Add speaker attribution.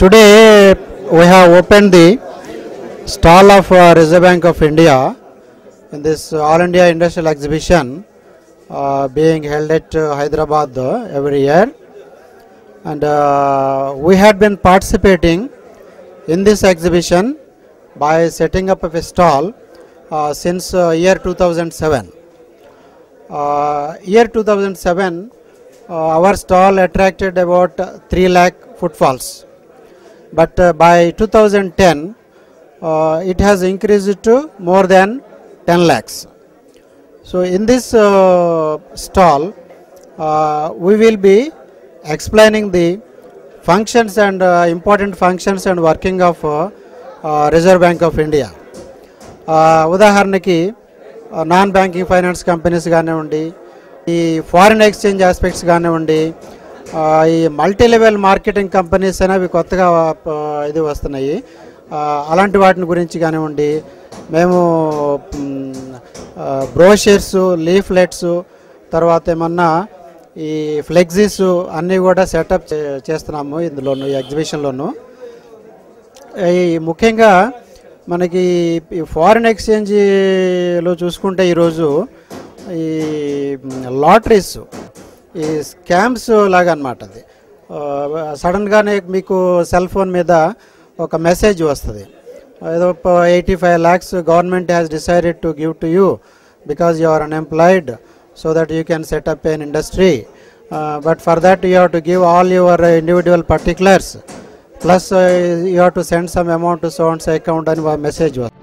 Speaker 1: Today we have opened the stall of uh, Reserve Bank of India in this All India Industrial Exhibition uh, being held at uh, Hyderabad uh, every year. And uh, we had been participating in this exhibition by setting up a stall since year 2007. Uh, year 2007, uh, our stall attracted about uh, 3 lakh footfalls. But uh, by 2010, uh, it has increased to more than 10 lakhs. So, in this uh, stall, uh, we will be explaining the functions and uh, important functions and working of uh, uh, Reserve Bank of India. ఉదాహరణకి non banking finance companies కానివ్వండి ఈ foreign exchange aspects కానివ్వండి ఈ multi level marketing companies అనేవి కొత్తగా ఇది వస్తున్నాయి. అలాంటి వాటిని గురించి కానివ్వండి మేము బ్రోషర్స్ లీఫ్లెట్స్ తర్వాత ఏమన్నా ఈ ఫ్లెక్సీస్ అన్నీ కూడా సెటప్ చేస్తున్నాము ఇందులోను ఈ ఎగ్జిబిషన్లోను ఈ ముఖ్యంగా మనకి ఈ ఫారిన్ ఎక్స్చేంజ్లో చూసుకుంటే ఈరోజు ఈ లాటరీస్ ఈ స్కామ్స్ లాగా అనమాట అది సడన్గానే మీకు సెల్ ఫోన్ మీద ఒక మెసేజ్ వస్తుంది. ఏదో eighty five lakhs government has decided to give to you because you are unemployed so that you can set up an industry but for that you have to give all your individual particulars plus you have to send some amount to so and so account అని మెసేజ్ వస్తుంది.